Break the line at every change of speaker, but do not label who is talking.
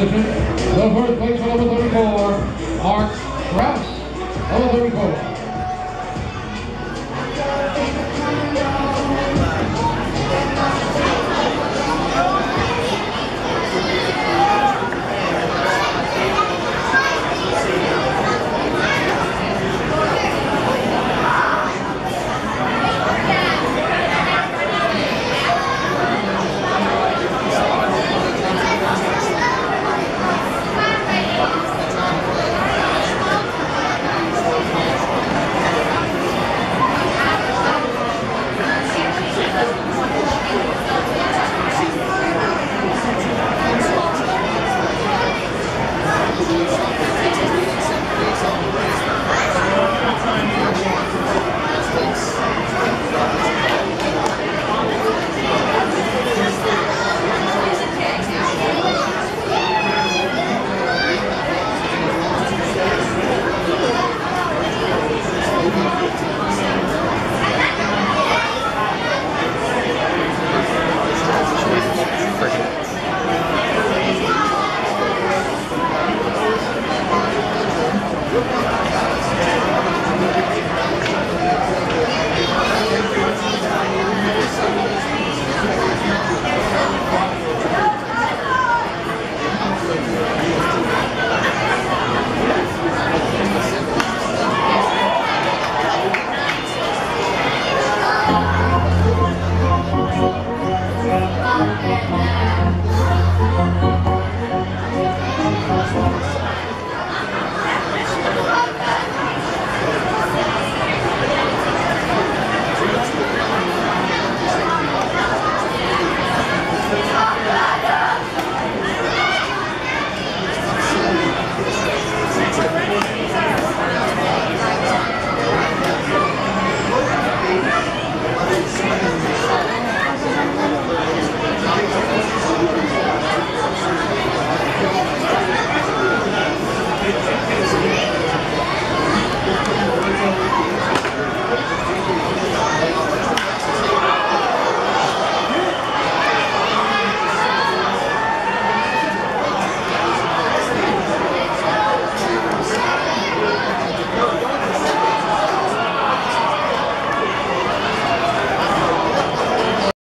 position. The first place number 34, Art Krauss, number 34.